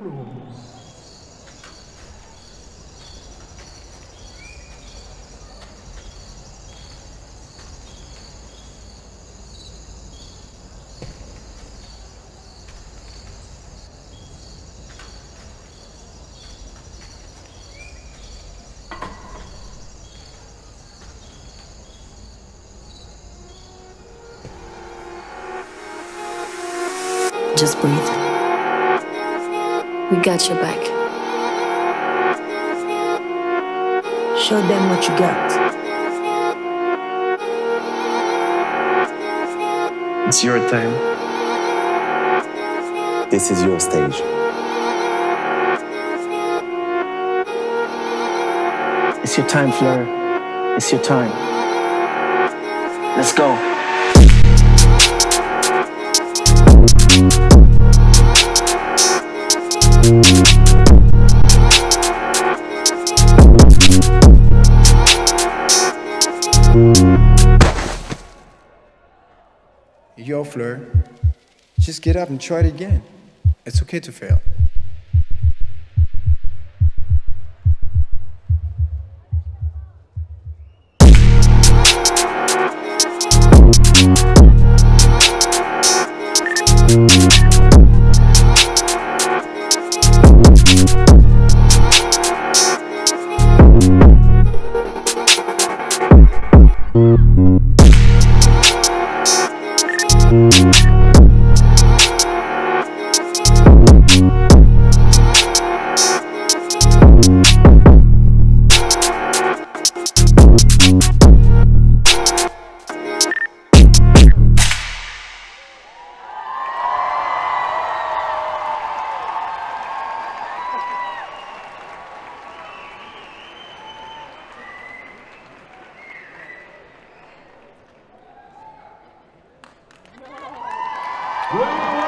Close. Just breathe. We got your back. Show them what you got. It's your time. This is your stage. It's your time, Fleur. It's your time. Let's go. Yo, Fleur, just get up and try it again. It's okay to fail. Good.